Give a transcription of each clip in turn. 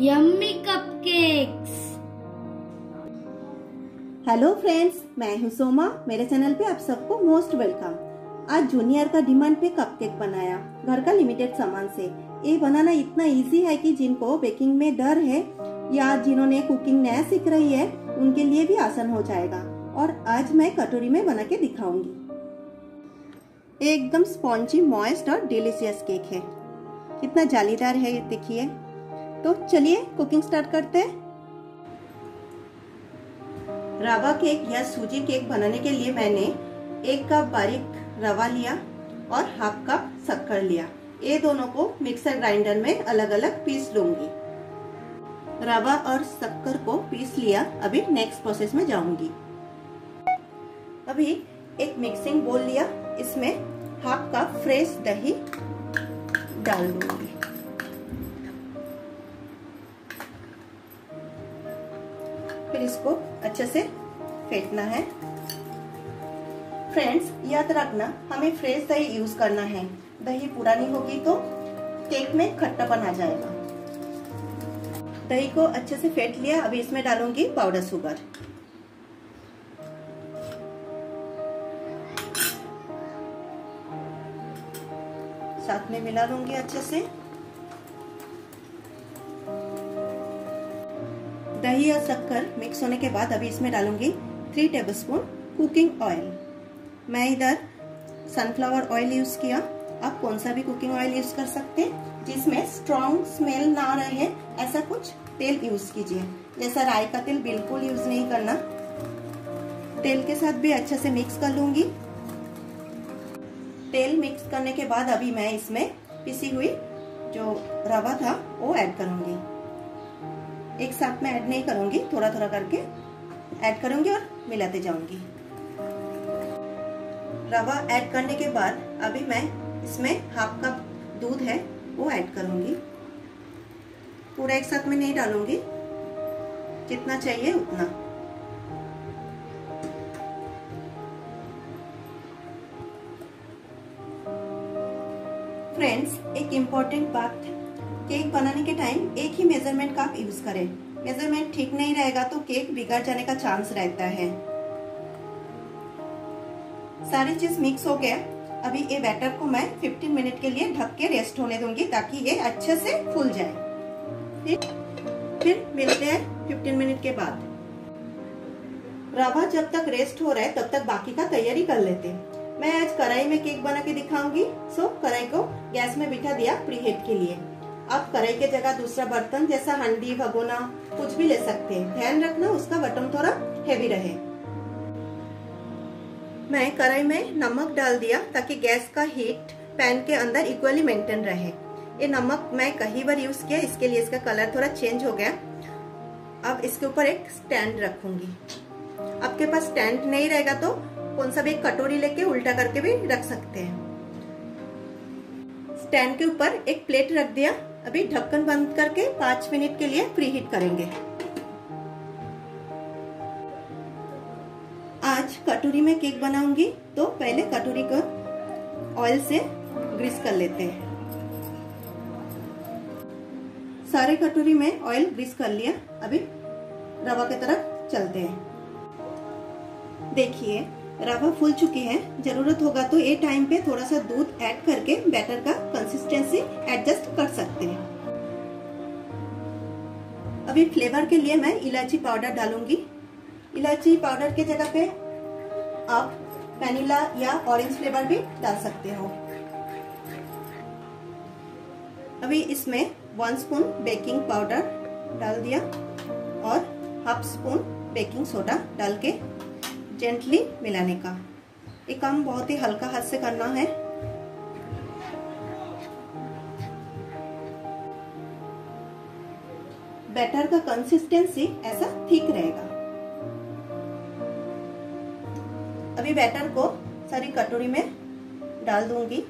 Yummy cupcakes hello friends मैं हूँ सोमा। मेरे चैनल पे आप सबको मोस्ट वेलकम आज जूनियर का डिमांड पे कपकेक बनाया, घर का लिमिटेड सामान से। ये बनाना इतना इजी है कि जिनको बेकिंग में डर है, या जिन्होंने कुकिंग नया सीख रही है, उनके लिए भी आसान हो जाएगा। और आज मैं कटोरी में बना के दिखाऊँगी। एकदम स्पॉन्जी मॉइस्ट और डिलीशियस केक है। कितना जालीदार है देखिए। तो चलिए कुकिंग स्टार्ट करते हैं। रवा केक या सूजी केक बनाने के लिए मैंने एक कप बारीक रवा लिया और हाफ़ कप शक्कर लिया। ये दोनों को मिक्सर ग्राइंडर में अलग अलग पीस लूँगी। रवा और शक्कर को पीस लिया, अभी नेक्स्ट प्रोसेस में जाऊँगी। अभी एक मिक्सिंग बोल लिया, इसमें हाफ़ कप फ्रेश दही डाल दूँगी। इसको अच्छे से फेंटना है। फ्रेंड्स याद रखना, हमें फ्रेश दही यूज़ करना है। दही पुरानी होगी तो केक में खट्टापन आ जाएगा। दही को अच्छे से फेंट लिया अभी इसमें डालूँगी पाउडर शुगर साथ में मिला लूँगी अच्छे से। दही और शक्कर मिक्स होने के बाद अभी इसमें डालूँगी थ्री टेबलस्पून कुकिंग ऑयल मैं इधर सनफ्लावर ऑयल यूज़ किया। आप कौन सा भी कुकिंग ऑयल यूज़ कर सकते हैं, जिसमें स्ट्रॉन्ग स्मेल ना रहे, ऐसा कुछ तेल यूज़ कीजिए। जैसा राय का तेल बिल्कुल यूज़ नहीं करना। तेल के साथ भी अच्छे से मिक्स कर लूँगी। तेल मिक्स करने के बाद अभी मैं इसमें पिसी हुई जो रवा था, वो ऐड करूँगी। एक साथ में ऐड नहीं करूँगी थोड़ा थोड़ा करके ऐड करूँगी और मिलाते जाऊँगी। रवा ऐड करने के बाद अभी मैं इसमें हाफ़ कप दूध है, वो ऐड करूँगी। पूरा एक साथ में नहीं डालूँगी, जितना चाहिए उतना। फ्रेंड्स एक इम्पोर्टेंट बात केक बनाने के टाइम एक ही मेज़रमेंट का आप यूज़ करें। मेज़रमेंट ठीक नहीं रहेगा तो केक बिगड़ जाने का चांस रहता है। सारी चीज़ मिक्स हो गया। अभी ये बैटर को मैं 15 मिनट के लिए ढक के रेस्ट होने दूँगी ताकि ये अच्छे से फूल जाए। फिर फिर मिलते हैं 15 मिनट के बाद। रवा जब तक रेस्ट हो रहा है, तब तक बाकी का तैयारी कर लेते हैं। मैं आज कढ़ाई में केक बना के दिखाऊँगी। सो कढ़ाई को गैस में बिठा दिया प्रीहीट के लिए। आप कढ़ाई के जगह दूसरा बर्तन, जैसा हंडी, भगोना, कुछ भी ले सकते हैं। ध्यान रखना, उसका बटन थोड़ा हैवी रहे। मैं कढ़ाई में नमक डाल दिया, ताकि गैस का हीट पैन के अंदर इक्वली मेंटेन रहे। ये नमक मैं कई बार यूज़ किया, इसके लिए इसका कलर थोड़ा चेंज हो गया। अब इसके ऊपर एक स्टैंड रखूँगी। आपके पास स्टैंड नहीं रहेगा तो कौन सा भी एक कटोरी लेके उल्टा करके भी रख सकते हैं। स्टैंड के ऊपर एक प्लेट रख दिया। अभी ढक्कन बंद करके पाँच मिनट के लिए प्री हीट करेंगे। आज कटोरी में केक बनाऊँगी तो पहले कटोरी को ऑयल से ग्रीस कर लेते हैं। सारे कटोरी में ऑयल ग्रीस कर लिया। अभी रवा की तरफ़ चलते हैं। देखिए रवा फूल चुकी है। ज़रूरत होगा तो ये टाइम पे थोड़ा सा दूध ऐड करके बैटर का कंसिस्टेंसी एडजस्ट कर सकते हैं। अभी फ्लेवर के लिए मैं इलायची पाउडर डालूँगी। इलायची पाउडर के जगह पे आप वैनिला या ऑरेंज फ्लेवर भी डाल सकते हो। अभी इसमें वन स्पून बेकिंग पाउडर डाल दिया और हाफ़ स्पून बेकिंग सोडा डाल के जेंटली मिलाने का। ये काम बहुत ही हल्का हाथ से करना है। बैटर का कंसिस्टेंसी ऐसा ठीक रहेगा। अभी बैटर को सारी कटोरी में डाल दूँगी।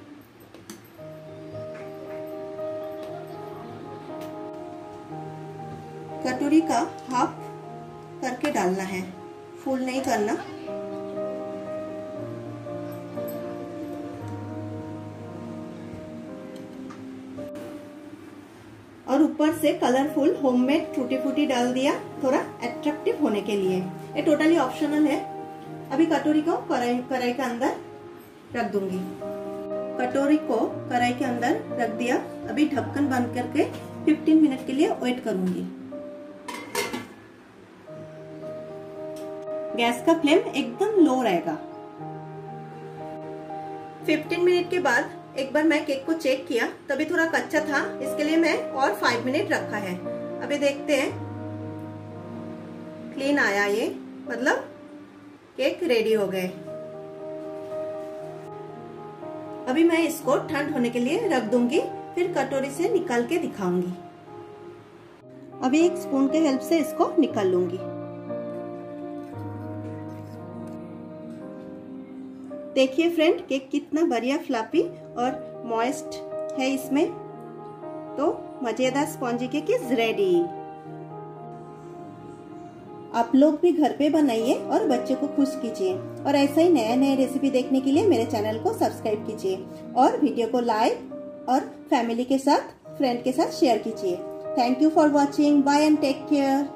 कटोरी का हाफ़ करके डालना है। फुल नहीं करना और ऊपर से कलरफुल होममेड टूटी फूटी डाल दिया, थोड़ा अट्रैक्टिव होने के लिए। ये टोटली ऑप्शनल है। अभी कटोरी को कढ़ाई कढ़ाई के अंदर रख दूँगी। कटोरी को कढ़ाई के अंदर रख दिया। अभी ढक्कन बंद करके 15 मिनट के लिए वेट करूँगी। गैस का फ्लेम एकदम लो रहेगा। 15 मिनट के बाद एक बार मैं केक को चेक किया, तभी थोड़ा कच्चा था, इसके लिए मैं और 5 मिनट रखा है। अभी देखते हैं। क्लीन आया ये मतलब केक रेडी हो गए। अभी मैं इसको ठंड होने के लिए रख दूँगी, फिर कटोरी से निकाल के दिखाऊँगी। अभी एक स्पून के हेल्प से इसको निकाल लूँगी। देखिए फ्रेंड केक कितना बढ़िया फ्लफी और मॉइस्ट है इसमें। तो मज़ेदार स्पॉन्जी केक इज़ रेडी आप लोग भी घर पे बनाइए और बच्चे को खुश कीजिए। और ऐसा ही नया नया रेसिपी देखने के लिए मेरे चैनल को सब्सक्राइब कीजिए। और वीडियो को लाइक और फैमिली के साथ फ्रेंड के साथ शेयर कीजिए। Thank you for watching bye and take care